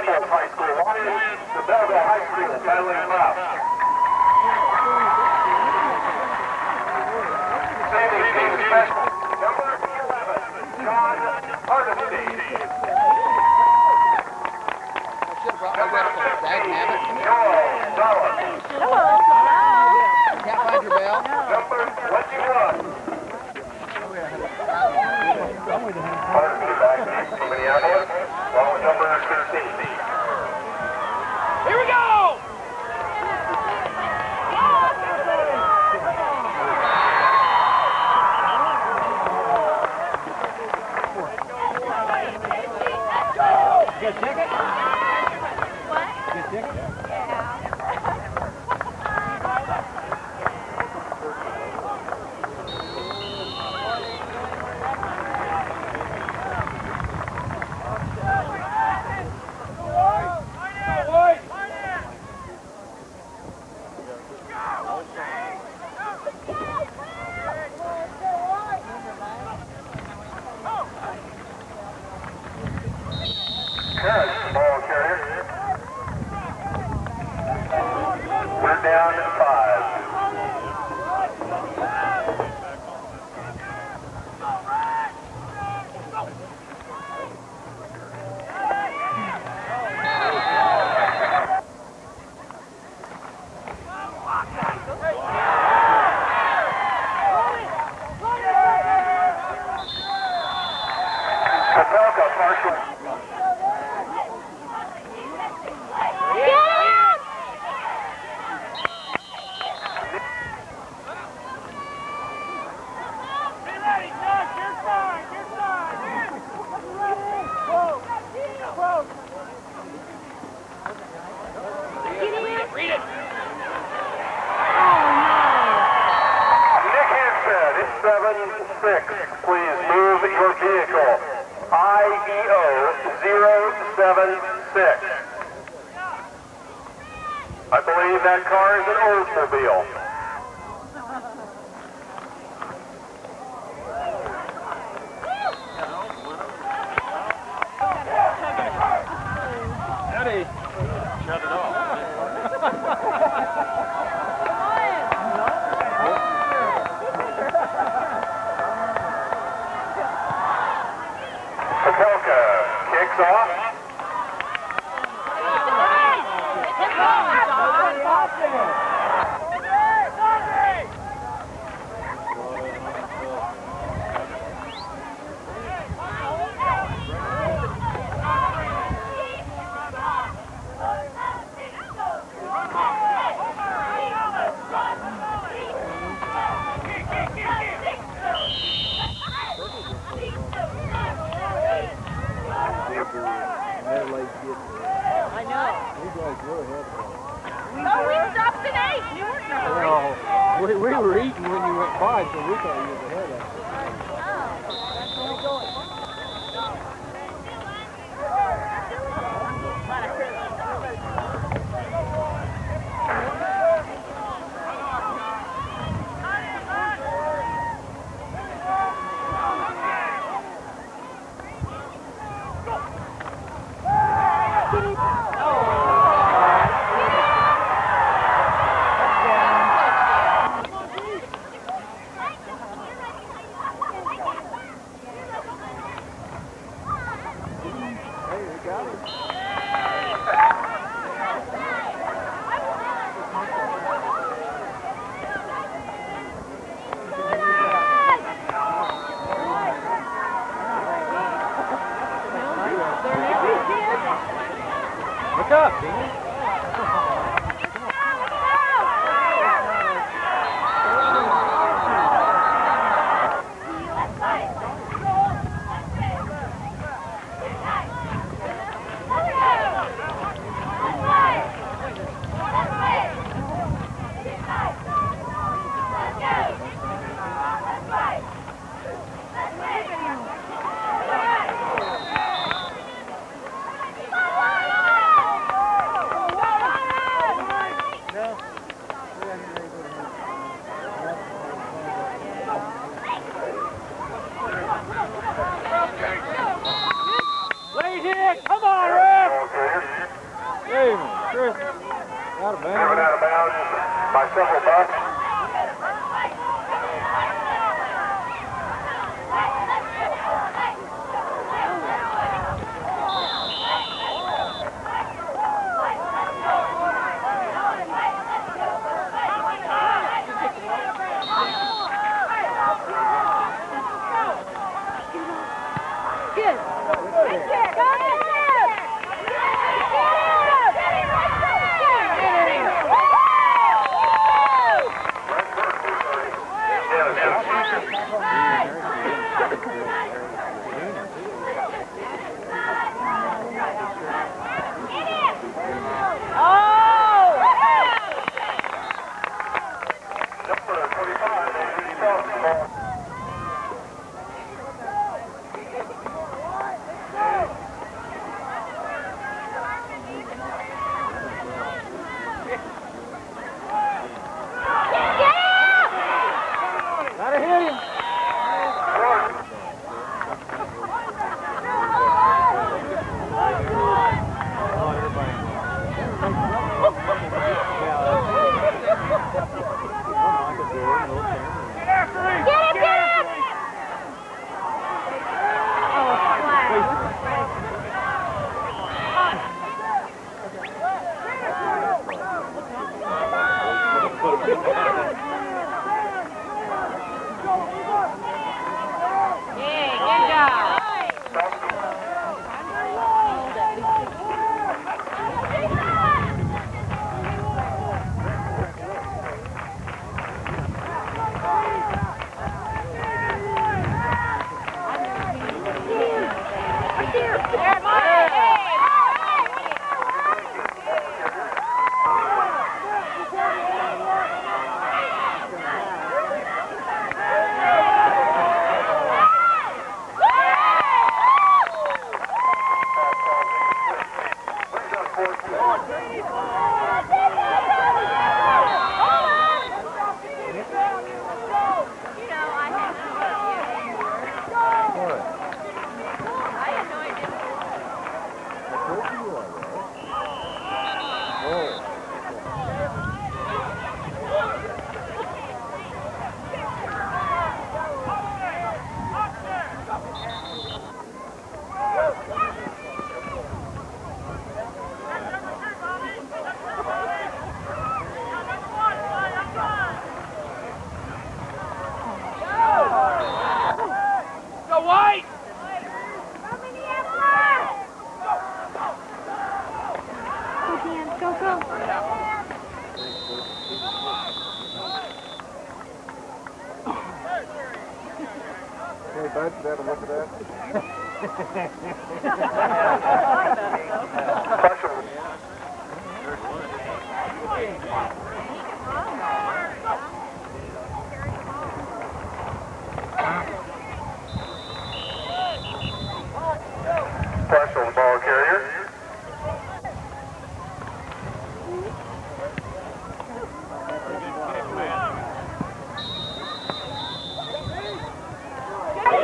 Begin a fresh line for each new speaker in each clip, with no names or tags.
Minneapolis High School Lions to Belleville High School battling left. Saving team special, number 11, John Hardesty. Joel Dulles,
Can't find your bell?
number 21. Hardesty back to Minneapolis, along with number 16.
A ticket?
I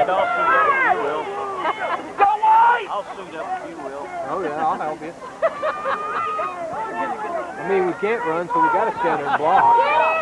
Hand off to you, Will.
Go white.
I'll suit up if you will.
Oh yeah, I'll help you. I mean, we can't run, so we got to stand there and block.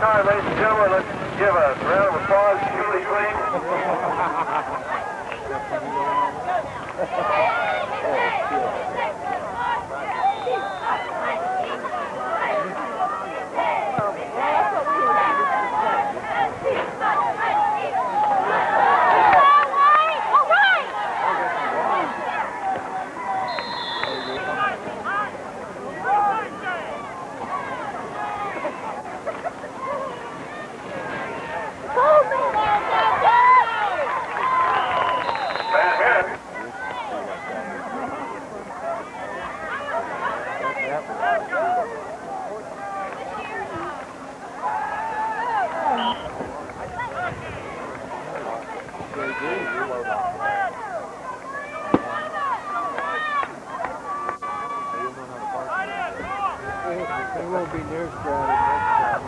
Time, ladies and gentlemen, let's give a round of applause to Julie Green. Oh, Van
They won't be near Stratton next time.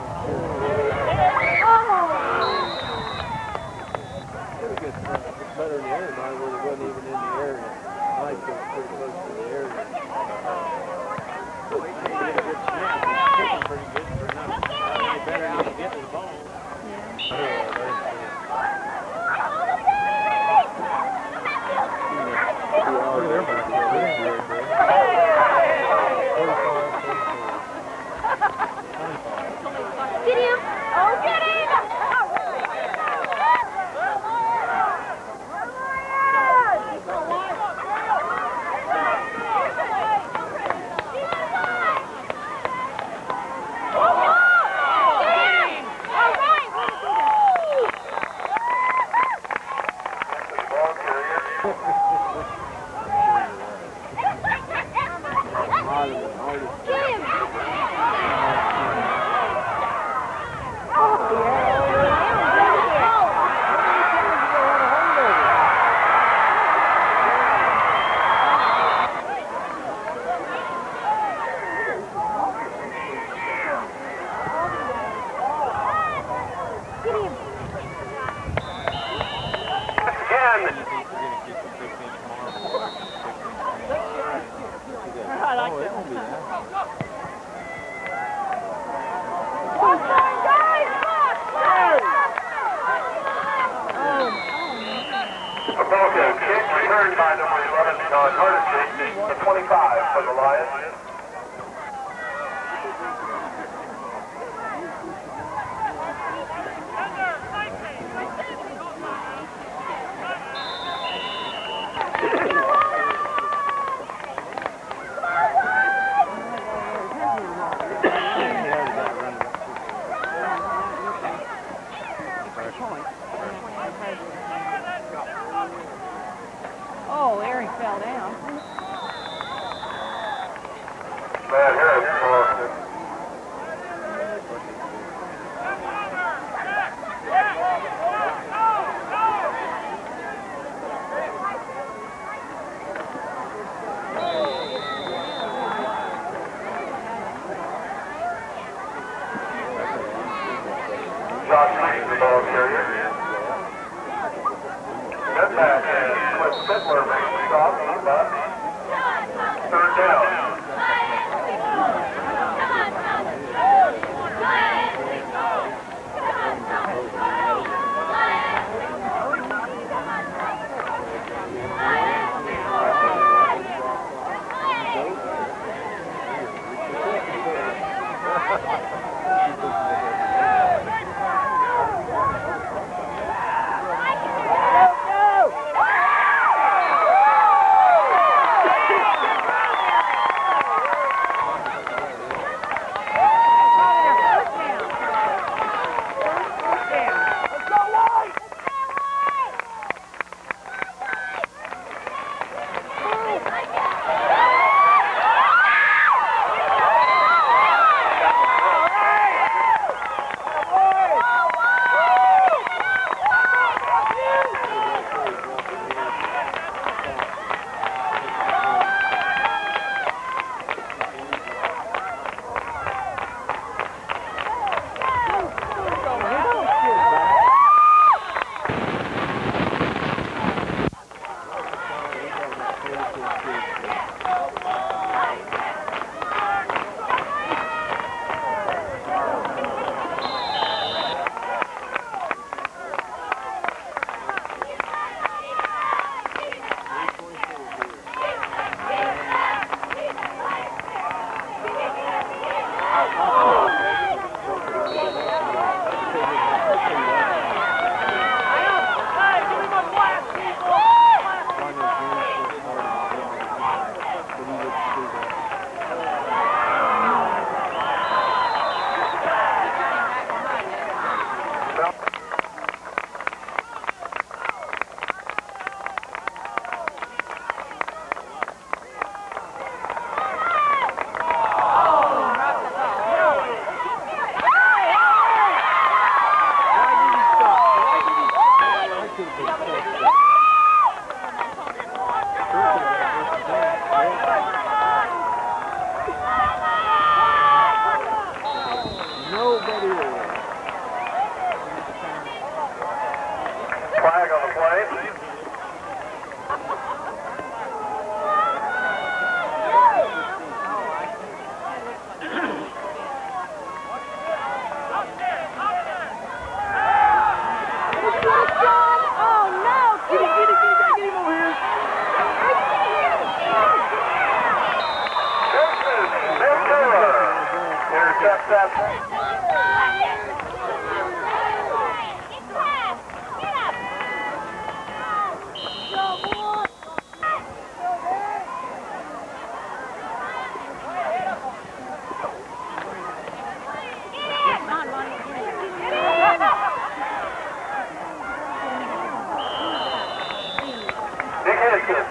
It's better than the other night where they wasn't even in the area. Mike was pretty close to the area. Pretty good for. I better get the ball. Look
Olha, olha.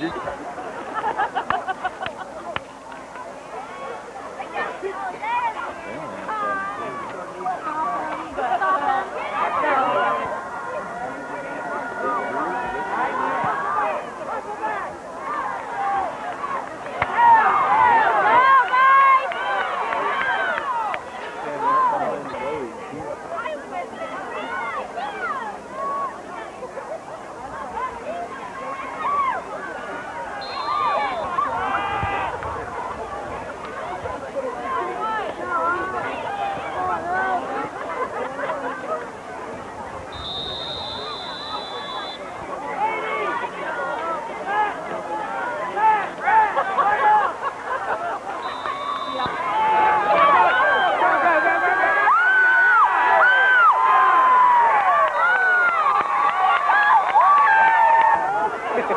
Didi.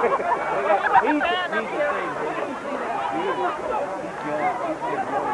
he's,
he's the
same. He's, he's, he's, he's, he's, he's, he's, he's, he's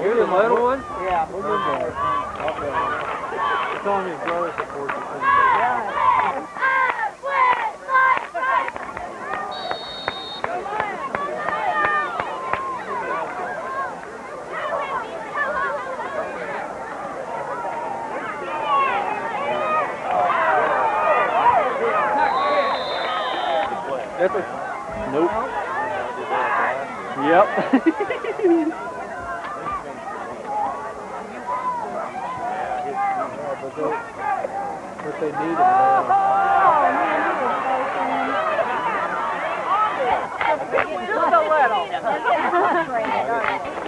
You're the little one? Yeah. Okay. It's on his brother supports it.
That's a, nope. Yep.
But they, but they need him now.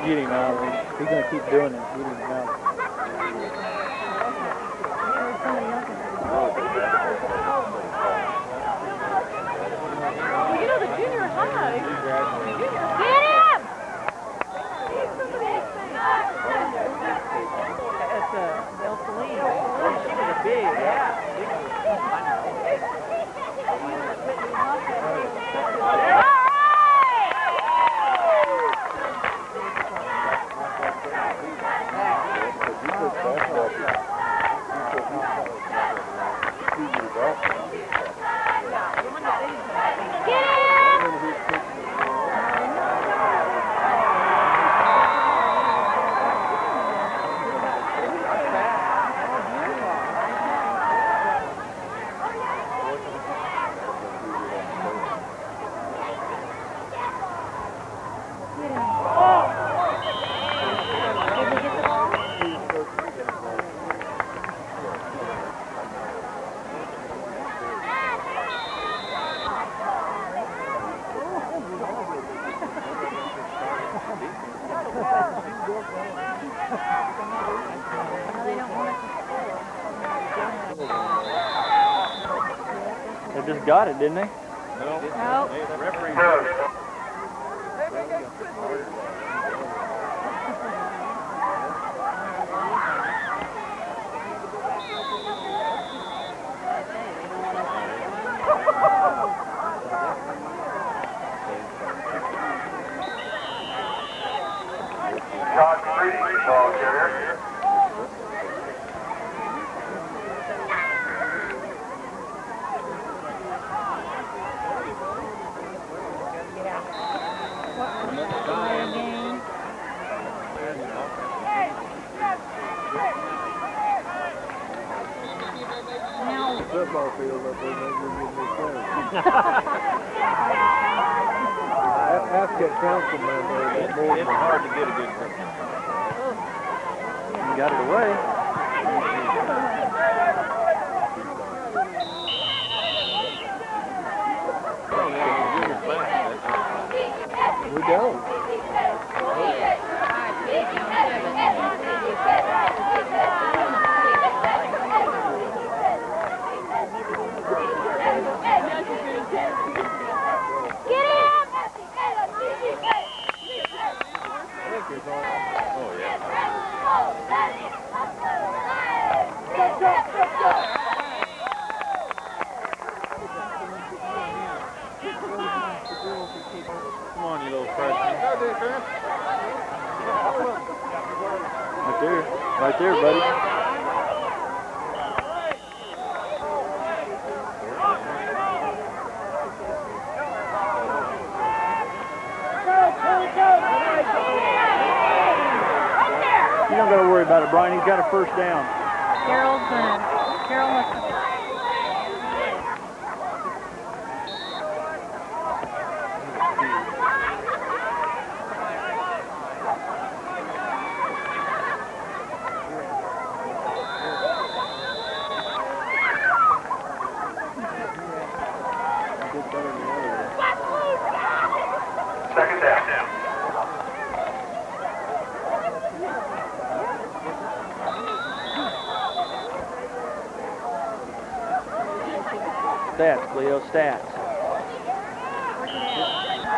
Get him out. He's gonna keep doing it. Get him out.
You know the junior high. It's uh, El Saline. She was a big, yeah.
They just got it, didn't they?
No. John Reed,
football field up there, maybe we'll get me. Ask that councilman there, that board
It's hard to get a good one.
You got it away.
We don't.
Oh, yeah. Come on, you little freshman.
Right there. Right there, buddy. You don't got to worry about it, Brian. He's got a first down.
Carol's done. Carol must
Second down.
Stats, Leo, stats.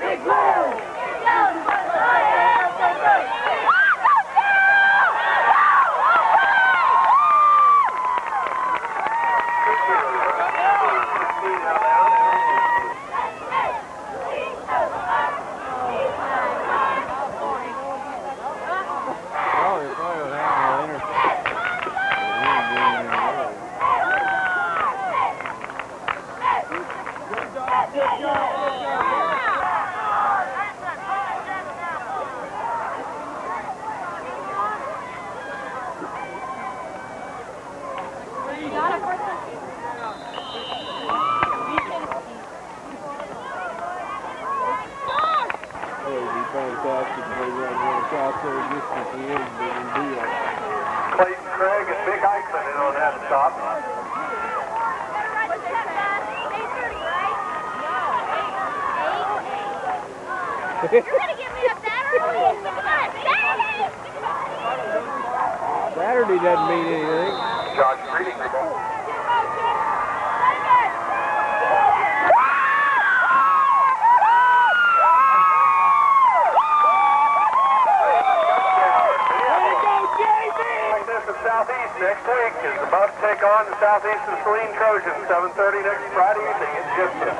Big blue! Yellow for the Lions, say go!
Probably, probably would have an That would be fantastic if they run one across there just at the end, but we do that.
Clayton Craig and Vic Eichmann in on that stop.
You're gonna get me up that early? Come on, Saturday!
Saturday doesn't mean anything.
Josh Reading the is Southeast next week is about to take on the Southeastern Saline Trojans, 7.30 next Friday evening in
Gypsum.